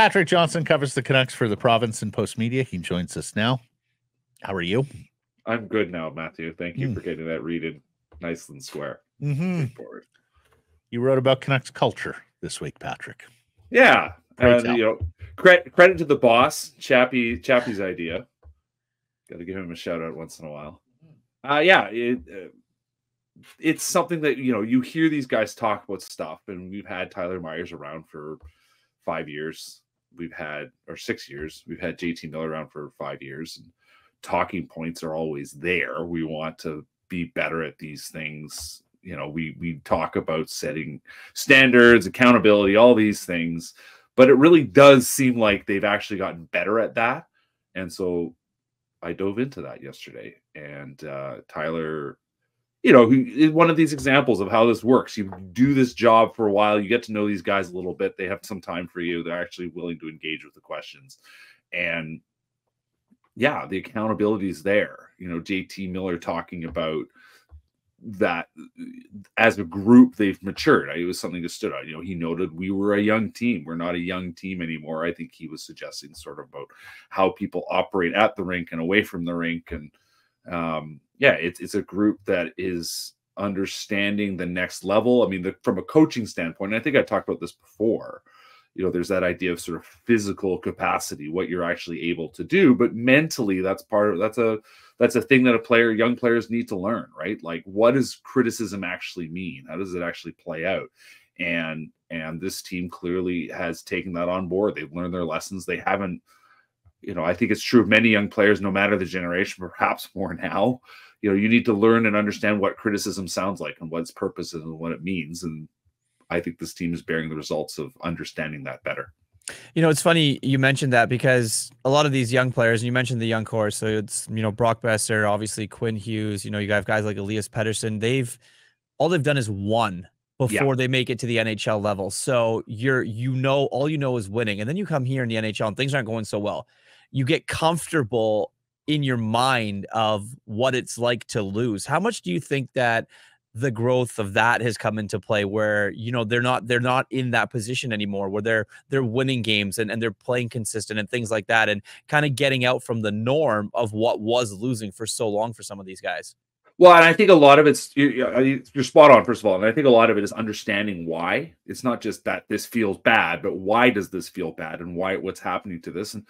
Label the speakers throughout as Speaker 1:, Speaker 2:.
Speaker 1: Patrick Johnston covers the Canucks for the province and Postmedia. He joins us now. How are you?
Speaker 2: I'm good now, Matthew. Thank you
Speaker 1: Mm.
Speaker 2: for getting that read in nice and square.
Speaker 1: Mm-hmm. You wrote about Canucks culture this week, Patrick.
Speaker 2: Yeah,
Speaker 1: Great
Speaker 2: and you know, credit credit to the boss, Chappie. Chappie's idea. Got to give him a shout out once in a while. Uh, yeah, it, uh, it's something that you know you hear these guys talk about stuff, and we've had Tyler Myers around for five years. We've had or six years. We've had JT Miller around for five years, and talking points are always there. We want to be better at these things. You know, we we talk about setting standards, accountability, all these things, but it really does seem like they've actually gotten better at that. And so I dove into that yesterday, and uh, Tyler, you know, one of these examples of how this works. You do this job for a while, you get to know these guys a little bit. They have some time for you. They're actually willing to engage with the questions, and yeah, the accountability is there. You know, JT Miller talking about that as a group they've matured. It was something that stood out. You know, he noted we were a young team. We're not a young team anymore. I think he was suggesting sort of about how people operate at the rink and away from the rink. And um, yeah, it's it's a group that is understanding the next level. I mean, the, from a coaching standpoint, and I think I talked about this before. You know, there's that idea of sort of physical capacity, what you're actually able to do, but mentally, that's part of that's a that's a thing that a player, young players need to learn, right? Like, what does criticism actually mean? How does it actually play out? And and this team clearly has taken that on board. They've learned their lessons. They haven't, you know, I think it's true of many young players, no matter the generation, perhaps more now. You know, you need to learn and understand what criticism sounds like and what its purpose is and what it means. And I think this team is bearing the results of understanding that better.
Speaker 3: You know, it's funny you mentioned that because a lot of these young players, and you mentioned the young core, so it's you know Brock Boeser, obviously Quinn Hughes. You know, you have guys like Elias Pettersson. They've all they've done is won before they make it to the NHL level. So you're you know all you know is winning, and then you come here in the NHL and things aren't going so well. You get comfortable in your mind of what it's like to lose. How much do you think that the growth of that has come into play where you know they're not they're not in that position anymore where they're they're winning games and, and they're playing consistent and things like that and kind of getting out from the norm of what was losing for so long for some of these guys
Speaker 2: Well, and I think a lot of it's you- uh, you're spot on. First of all, and I think a lot of it is understanding why. It's not just that this feels bad, but why does this feel bad, and why what's happening to this, and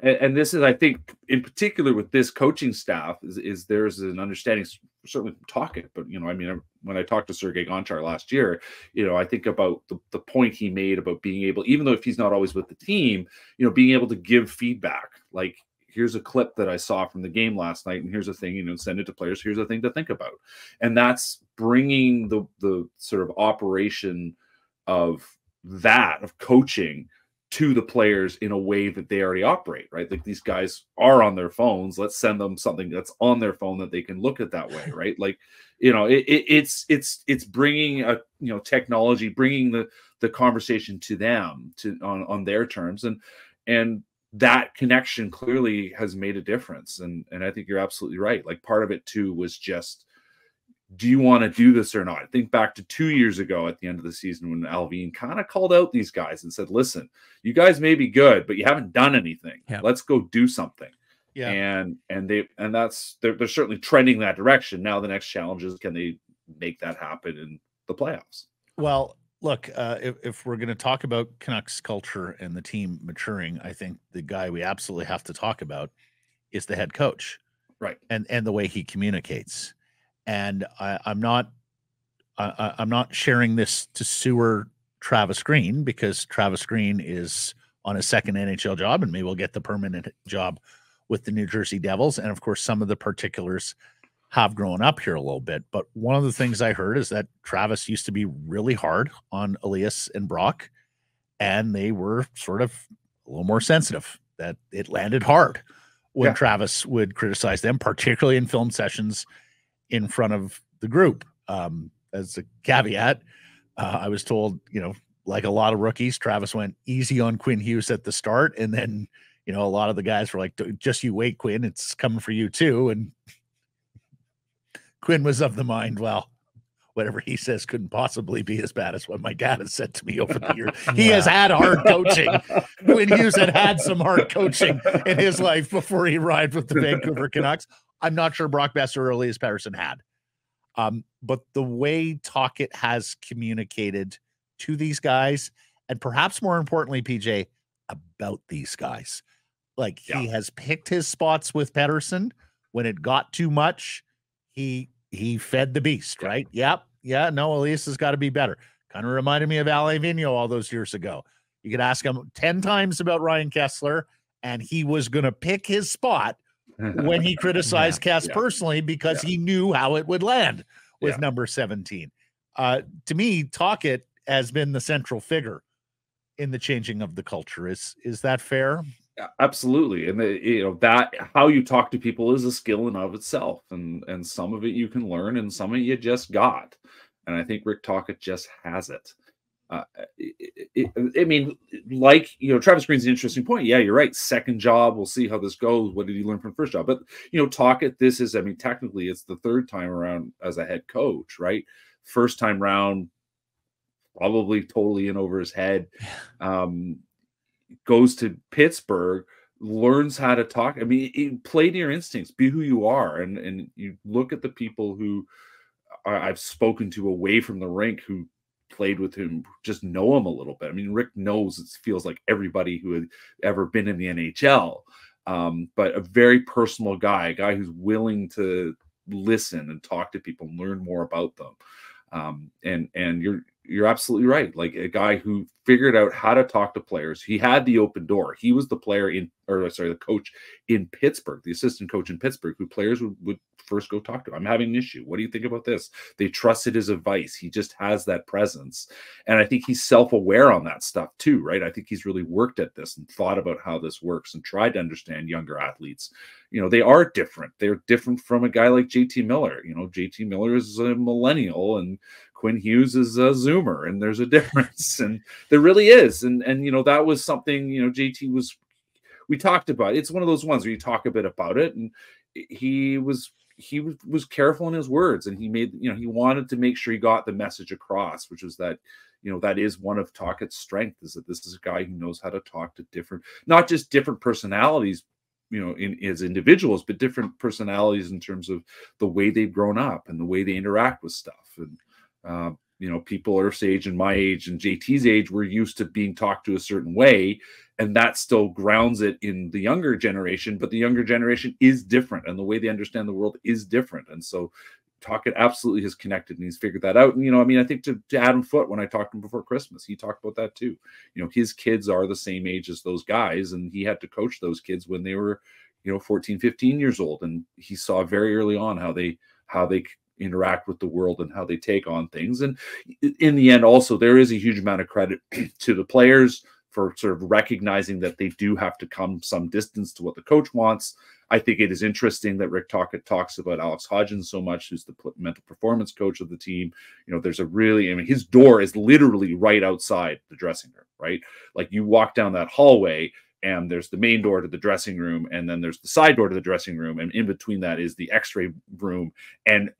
Speaker 2: and, this is, I think, in particular with this coaching staff, is, is there's an understanding, certainly talking, but you know, I mean, when I talked to Sergei Gonchar last year, you know, I think about the, the point he made about being able, even though if he's not always with the team, you know, being able to give feedback, like here's a clip that I saw from the game last night, and here's a thing, you know, send it to players. Here's a thing to think about, and that's bringing the the sort of operation of that of coaching to the players in a way that they already operate, right? Like these guys are on their phones. Let's send them something that's on their phone that they can look at that way, right? Like, you know, it, it, it's it's it's bringing a you know technology, bringing the the conversation to them to on on their terms, and and that connection clearly has made a difference. And and I think you're absolutely right. Like part of it too was just do you want to do this or not? Think back to two years ago at the end of the season when Allvin kind of called out these guys and said, listen, you guys may be good, but you haven't done anything.
Speaker 3: Yeah.
Speaker 2: Let's go do something.
Speaker 1: Yeah.
Speaker 2: And and they and that's they're, they're certainly trending that direction. Now the next challenge is can they make that happen in the playoffs?
Speaker 1: Well, look, uh, if, if we're going to talk about Canucks culture and the team maturing, I think the guy we absolutely have to talk about is the head coach,
Speaker 2: Right.
Speaker 1: and and the way he communicates. And I, I'm not, I, I'm not sharing this to sewer Travis Green because Travis Green is on a second NHL job, and maybe we'll get the permanent job with the New Jersey Devils. And of course, some of the particulars have grown up here a little bit. But one of the things I heard is that Travis used to be really hard on Elias and Brock, and they were sort of a little more sensitive, that it landed hard when
Speaker 2: Yeah.
Speaker 1: Travis would criticize them, particularly in film sessions in front of the group. Um, as a caveat, uh, I was told, you know, like a lot of rookies, Travis went easy on Quinn Hughes at the start, and then you know a lot of the guys were like, "Just you wait, Quinn, it's coming for you too." And Quinn was of the mind, well, whatever he says couldn't possibly be as bad as what my dad has said to me over the years. He has had hard coaching. Quinn Hughes had had some hard coaching in his life before he arrived with the Vancouver Canucks. I'm not sure Brock Boeser or Elias Pettersson had. Um, but the way Tocchet has communicated to these guys, and perhaps more importantly, PJ, about these guys. Like yeah. he has picked his spots with Pettersson. When it got too much, he he fed the beast, right? Yep. Yeah, no, Elias has got to be better. Kind of reminded me of Alain Vigneault all those years ago. You could ask him 10 times about Ryan Kesler, and he was going to pick his spot when he criticized yeah, Kess yeah. personally because yeah. he knew how it would land with number 17. Uh, to me, Tocchet has been the central figure in the changing of the culture. Is is that fair?
Speaker 2: Absolutely and the, you know that how you talk to people is a skill in of itself and and some of it you can learn and some of it you just got and i think rick tocchet just has it uh, it, it, I mean, like you know, Travis Green's an interesting point. Yeah, you're right. Second job, we'll see how this goes. What did he learn from first job? But you know, Tocchet. This is, I mean, technically, it's the third time around as a head coach, right? First time round, probably totally in over his head. Um, goes to Pittsburgh, learns how to talk. I mean, it, play to your instincts, be who you are, and and you look at the people who I've spoken to away from the rink who played with him, just know him a little bit. I mean, Rick knows it feels like everybody who had ever been in the NHL, um, but a very personal guy, a guy who's willing to listen and talk to people and learn more about them. Um, and and you're you're absolutely right. Like a guy who figured out how to talk to players. He had the open door. He was the player in, or uh, sorry, the coach in Pittsburgh, the assistant coach in Pittsburgh, who players would, would first go talk to. I'm having an issue. What do you think about this? They trusted his advice. He just has that presence. And I think he's self aware on that stuff too, right? I think he's really worked at this and thought about how this works and tried to understand younger athletes. You know, they are different. They're different from a guy like JT Miller. You know, JT Miller is a millennial and Quinn Hughes is a zoomer and there's a difference and there really is and and you know that was something you know JT was we talked about it's one of those ones where you talk a bit about it and he was he was careful in his words and he made you know he wanted to make sure he got the message across which was that you know that is one of Tocchet's strength is that this is a guy who knows how to talk to different not just different personalities you know in as individuals but different personalities in terms of the way they've grown up and the way they interact with stuff and uh, you know, people Irf's age and my age and JT's age, we're used to being talked to a certain way, and that still grounds it in the younger generation. But the younger generation is different, and the way they understand the world is different. And so, Tocchet absolutely has connected, and he's figured that out. And you know, I mean, I think to, to Adam Foote, when I talked to him before Christmas, he talked about that too. You know, his kids are the same age as those guys, and he had to coach those kids when they were, you know, 14, 15 years old, and he saw very early on how they how they interact with the world and how they take on things. And in the end, also, there is a huge amount of credit to the players for sort of recognizing that they do have to come some distance to what the coach wants. I think it is interesting that Rick Tocchet talks about Alex Hodgins so much, who's the mental performance coach of the team. You know, there's a really, I mean, his door is literally right outside the dressing room, right? Like you walk down that hallway and there's the main door to the dressing room and then there's the side door to the dressing room and in between that is the x-ray room and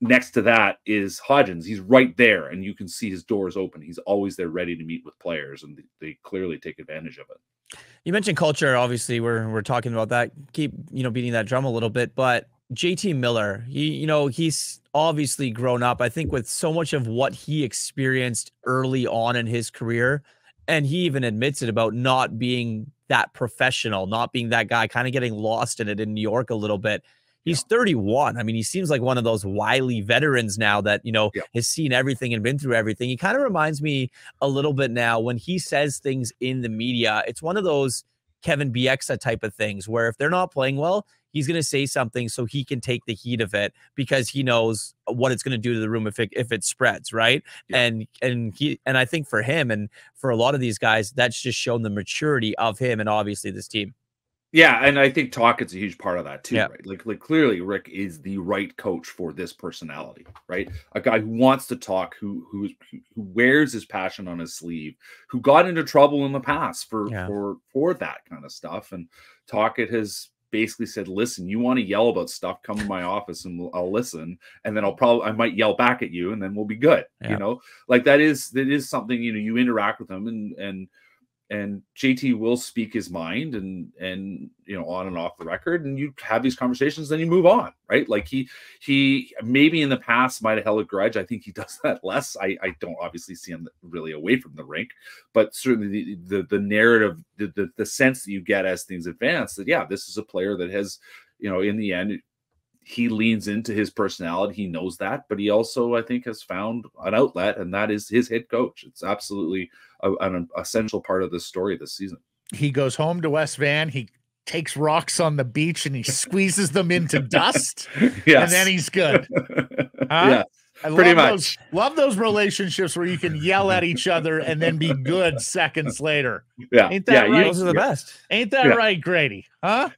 Speaker 2: next to that is Hodgins. He's right there, and you can see his doors open. He's always there, ready to meet with players, and they clearly take advantage of it.
Speaker 3: You mentioned culture. Obviously, we're we're talking about that. Keep you know beating that drum a little bit, but JT Miller, he you know he's obviously grown up. I think with so much of what he experienced early on in his career, and he even admits it about not being that professional, not being that guy, kind of getting lost in it in New York a little bit He's 31. I mean, he seems like one of those wily veterans now that, you know, yeah. has seen everything and been through everything. He kind of reminds me a little bit now when he says things in the media. It's one of those Kevin Bieksa type of things where if they're not playing well, he's going to say something so he can take the heat of it because he knows what it's going to do to the room if it if it spreads right yeah. and and he and i think for him and for a lot of these guys that's just shown the maturity of him and obviously this team
Speaker 2: yeah, and I think Tocchet's a huge part of that too, yeah. right? Like, like clearly Rick is the right coach for this personality, right? A guy who wants to talk, who who who wears his passion on his sleeve, who got into trouble in the past for yeah. for for that kind of stuff. And Tocchet has basically said, "Listen, you want to yell about stuff? Come to my office and we'll, I'll listen, and then I'll probably I might yell back at you, and then we'll be good."
Speaker 3: Yeah.
Speaker 2: You know, like that is that is something you know you interact with them and and and JT will speak his mind and and you know on and off the record and you have these conversations then you move on right? Like he he maybe in the past might have held a grudge. I think he does that less. I I don't obviously see him really away from the rink but certainly the the, the narrative the, the the sense that you get as things advance that yeah this is a player that has you know in the end he leans into his personality. He knows that, but he also, I think, has found an outlet, and that is his head coach. It's absolutely a, an essential part of this story this season.
Speaker 1: He goes home to West Van. He takes rocks on the beach and he squeezes them into dust,
Speaker 2: yes.
Speaker 1: and then he's good. Huh?
Speaker 2: yeah,
Speaker 1: I
Speaker 2: pretty
Speaker 1: love
Speaker 2: much.
Speaker 1: Those, love those relationships where you can yell at each other and then be good seconds later.
Speaker 2: yeah,
Speaker 1: Ain't
Speaker 2: yeah.
Speaker 1: that
Speaker 2: you-
Speaker 1: right?
Speaker 3: Those are the best.
Speaker 1: Ain't that
Speaker 2: Yeah.
Speaker 1: right, Grady? Huh?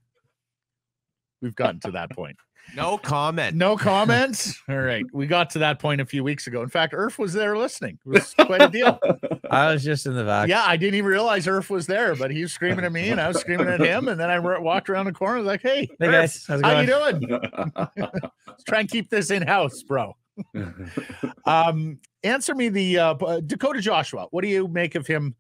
Speaker 1: We've gotten to that point.
Speaker 4: No comment.
Speaker 1: No comments. All right. We got to that point a few weeks ago. In fact, Irf was there listening. It was quite a deal.
Speaker 3: I was just in the back.
Speaker 1: Yeah, I didn't even realize Irf was there, but he was screaming at me and I was screaming at him. And then I walked around the corner. I was like, hey,
Speaker 3: Hey
Speaker 1: Irf,
Speaker 3: guys, how's it
Speaker 1: how
Speaker 3: going?
Speaker 1: you doing? Let's try and keep this in house, bro. Um, answer me the uh, Dakota Joshua. What do you make of him?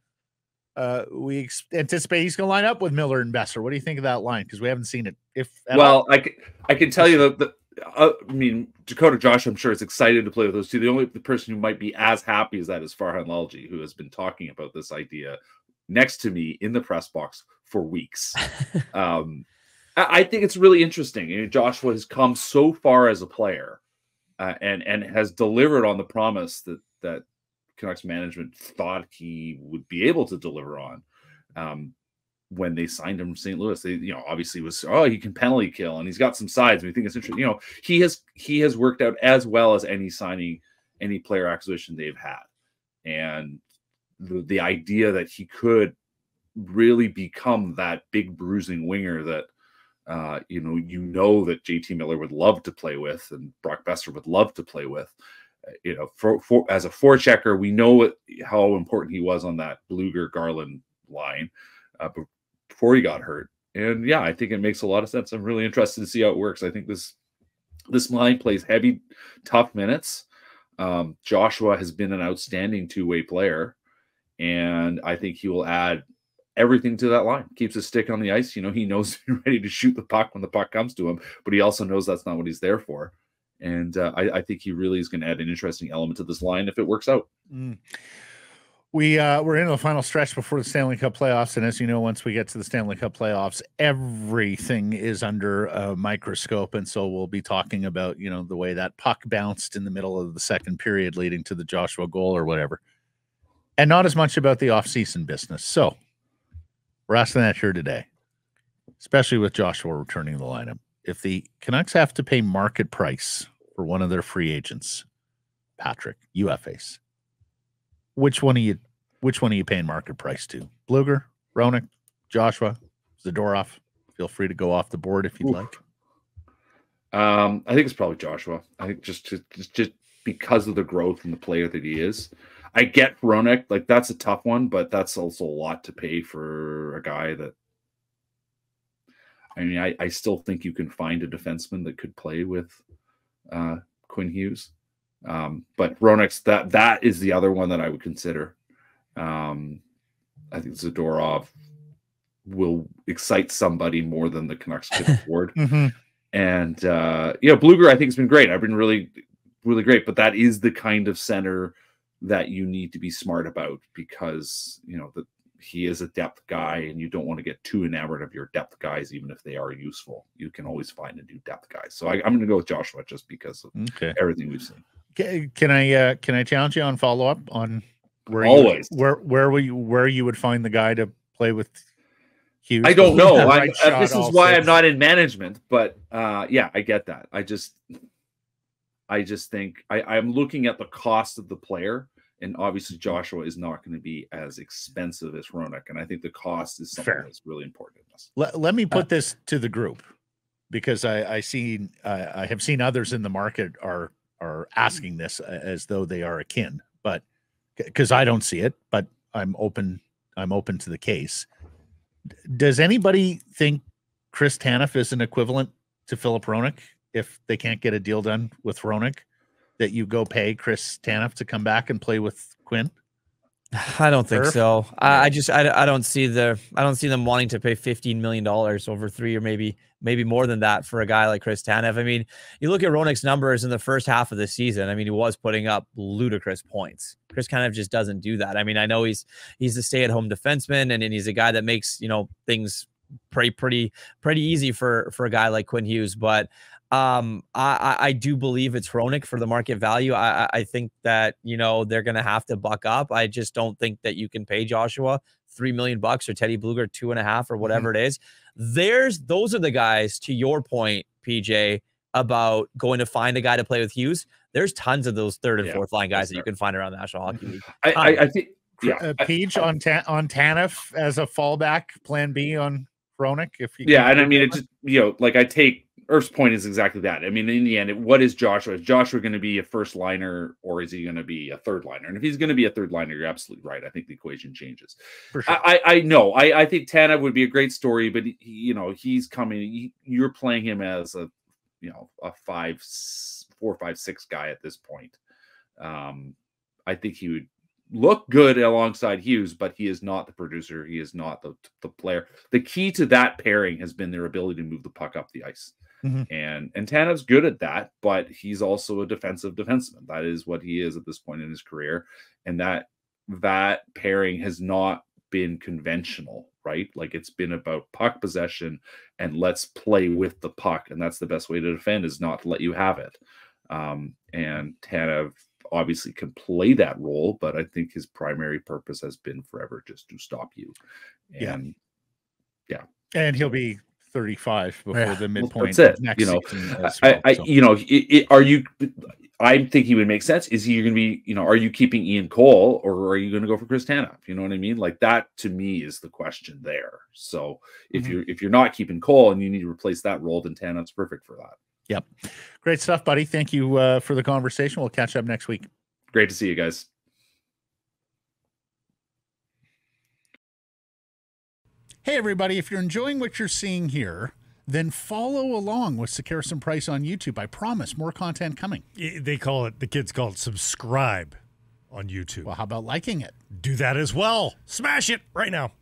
Speaker 1: Uh, we ex- anticipate he's going to line up with Miller and Boeser. What do you think of that line? Because we haven't seen it. If at all.
Speaker 2: well, I can, I can tell you that the, uh, I mean Dakota Josh, I'm sure is excited to play with those two. The only the person who might be as happy as that is Farhan Lalji, who has been talking about this idea next to me in the press box for weeks. um, I, I think it's really interesting. You know, Joshua has come so far as a player, uh, and and has delivered on the promise that that Canucks management thought he would be able to deliver on. Um, when they signed him from St. Louis, they you know obviously was oh he can penalty kill and he's got some sides. We think it's interesting. You know he has he has worked out as well as any signing, any player acquisition they've had, and the, the idea that he could really become that big bruising winger that uh, you know you know that JT Miller would love to play with and Brock Boeser would love to play with. You know, for, for as a forechecker, we know what, how important he was on that Blueger Garland line uh, before he got hurt. And yeah, I think it makes a lot of sense. I'm really interested to see how it works. I think this this line plays heavy, tough minutes. Um, Joshua has been an outstanding two way player, and I think he will add everything to that line. Keeps his stick on the ice. You know, he knows he's ready to shoot the puck when the puck comes to him, but he also knows that's not what he's there for. And uh, I, I think he really is going to add an interesting element to this line if it works out.
Speaker 1: Mm. We uh we're into the final stretch before the Stanley Cup playoffs, and as you know, once we get to the Stanley Cup playoffs, everything is under a microscope, and so we'll be talking about you know the way that puck bounced in the middle of the second period, leading to the Joshua goal or whatever, and not as much about the off-season business. So we're asking that here today, especially with Joshua returning the lineup. If the Canucks have to pay market price for one of their free agents, Patrick UFAs which one are you which one are you paying market price to? Blueger, Hronek, Joshua, Zadorov. Feel free to go off the board if you'd
Speaker 2: Oof.
Speaker 1: like.
Speaker 2: Um, I think it's probably Joshua. I think just just just because of the growth and the player that he is. I get Hronek, like that's a tough one, but that's also a lot to pay for a guy that. I mean, I, I still think you can find a defenseman that could play with uh, Quinn Hughes, um, but Hronek's that that is the other one that I would consider. Um, I think Zadorov will excite somebody more than the Canucks could afford. And uh, you know, Blueger, I think has been great. I've been really, really great. But that is the kind of center that you need to be smart about because you know that he is a depth guy, and you don't want to get too enamored of your depth guys, even if they are useful. You can always find a new depth guy. So I, I'm going to go with Joshua just because of
Speaker 1: Okay.
Speaker 2: everything we've seen.
Speaker 1: Can, I uh, can I challenge you on follow up on where
Speaker 2: Always.
Speaker 1: you, where where will you where you would find the guy to play with Hughes?
Speaker 2: I don't know. I,
Speaker 1: Right
Speaker 2: uh,
Speaker 1: shot
Speaker 2: this is why
Speaker 1: six.
Speaker 2: I'm not in management, but uh, yeah, I get that. I just, I just think I, I'm looking at the cost of the player, and obviously mm-hmm. Joshua is not going to be as expensive as Hronek, and I think the cost is something
Speaker 1: Fair.
Speaker 2: that's really important in this.
Speaker 1: Let, let me uh, put this to the group because I I see I I have seen others in the market are are asking this as though they are akin, but because I don't see it, but I'm open I'm open to the case. Does anybody think Chris Tanev is an equivalent to Filip Hronek if they can't get a deal done with Hronek, that you go pay Chris Tanev to come back and play with Quinn?
Speaker 3: I don't think
Speaker 1: Turf?
Speaker 3: so. I, I just I, I don't see the I don't see them wanting to pay fifteen million dollars over three or maybe maybe more than that for a guy like Chris Tanev. I mean, you look at Hronek's numbers in the first half of the season. I mean, he was putting up ludicrous points. Chris Tanev just doesn't do that. I mean, I know he's he's a stay at home defenseman and, and he's a guy that makes you know things pretty pretty pretty easy for for a guy like Quinn Hughes, but um, I, I do believe it's Hronek for the market value. I, I think that you know they're going to have to buck up. I just don't think that you can pay Joshua three million bucks or Teddy Blueger two and a half or
Speaker 1: Mm-hmm.
Speaker 3: whatever it is. There's those are the guys. To your point, PJ, about going to find a guy to play with Hughes. There's tons of those third and
Speaker 2: Yeah,
Speaker 3: fourth line guys
Speaker 2: yes,
Speaker 3: that you can find around the National Hockey League.
Speaker 2: I, I, I think yeah.
Speaker 1: Uh,
Speaker 2: I-
Speaker 1: Peach on ta- on Tanev as a fallback plan B on Hronek if you
Speaker 2: yeah, and I mean,
Speaker 1: that
Speaker 2: it just you know, like I take Irf's point is exactly that. I mean, in the end, what is Joshua? Is Joshua going to be a first liner or is he going to be a third liner? And if he's going to be a third liner, you're absolutely right. I think the equation changes.
Speaker 1: for sure.
Speaker 2: I, I I know. I, I think Tanev would be a great story, but he, you know, he's coming. He, you're playing him as a, you know, a five, four, five, six guy at this point. Um, I think he would look good alongside Hughes, but he is not the producer. He is not the the player. The key to that pairing has been their ability to move the puck up the ice.
Speaker 1: Mhm.
Speaker 2: And and Tanev's good at that, but he's also a defensive defenseman. That is what he is at this point in his career. And that that pairing has not been conventional, right? Like it's been about puck possession and let's play with the puck. And that's the best way to defend is not to let you have it. Um, and Tanev obviously can play that role, but I think his primary purpose has been forever just to stop you.
Speaker 1: Yeah.
Speaker 2: And
Speaker 1: and he'll be 35 before
Speaker 3: Yeah.
Speaker 1: the midpoint
Speaker 2: that's
Speaker 1: of
Speaker 2: it,
Speaker 1: next
Speaker 2: you know.
Speaker 1: season as
Speaker 2: I,
Speaker 1: well,
Speaker 2: I
Speaker 1: so.
Speaker 2: you know, it, it, are you? I think he would make sense. Is he going to be, you know, are you keeping Ian Cole or are you going to go for Chris Tanev? You know what I mean? Like that to me is the question there. So if
Speaker 1: Mhm.
Speaker 2: you're if you're not keeping Cole and you need to replace that role, then Tanev's perfect for that.
Speaker 1: Yep, great stuff, buddy. Thank you uh, for the conversation. We'll catch up next week.
Speaker 2: Great to see you guys.
Speaker 4: Hey, everybody, if you're enjoying what you're seeing here, then follow along with Sekeres and Price on YouTube. I promise more content coming.
Speaker 5: They call it, the kids call it subscribe on YouTube.
Speaker 4: Well, how about liking it?
Speaker 5: Do that as well. Smash it right now.